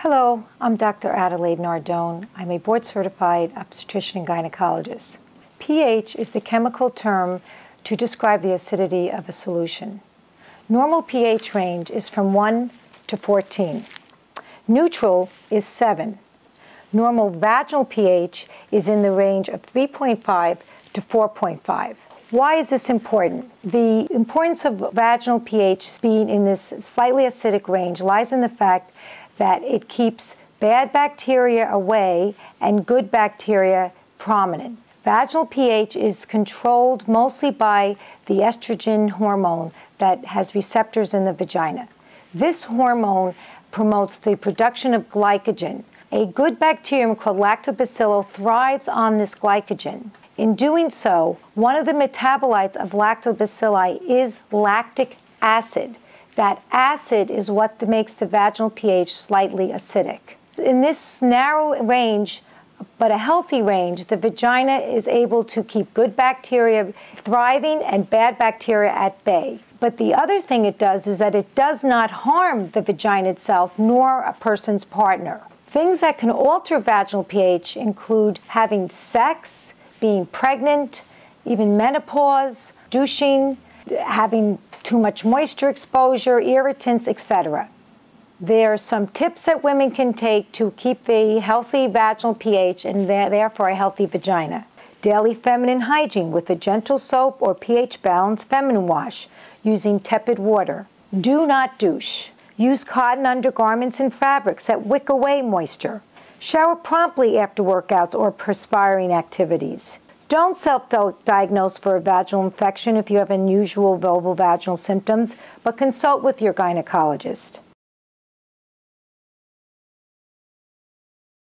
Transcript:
Hello, I'm Dr. Adelaide Nardone. I'm a board certified obstetrician and gynecologist. pH is the chemical term to describe the acidity of a solution. Normal pH range is from 1 to 14. Neutral is 7. Normal vaginal pH is in the range of 3.5 to 4.5. Why is this important? The importance of vaginal pH being in this slightly acidic range lies in the fact that it keeps bad bacteria away and good bacteria prominent. Vaginal pH is controlled mostly by the estrogen hormone that has receptors in the vagina. This hormone promotes the production of glycogen. A good bacterium called lactobacillus thrives on this glycogen. In doing so, one of the metabolites of lactobacilli is lactic acid. That acid is what makes the vaginal pH slightly acidic. In this narrow range, but a healthy range, the vagina is able to keep good bacteria thriving and bad bacteria at bay. But the other thing it does is that it does not harm the vagina itself nor a person's partner. Things that can alter vaginal pH include having sex, being pregnant, even menopause, douching, having too much moisture exposure, irritants, etc. There are some tips that women can take to keep a healthy vaginal pH and therefore a healthy vagina. Daily feminine hygiene with a gentle soap or pH balanced feminine wash using tepid water. Do not douche. Use cotton undergarments and fabrics that wick away moisture. Shower promptly after workouts or perspiring activities. Don't self diagnose for a vaginal infection if you have unusual vulvovaginal symptoms, but consult with your gynecologist.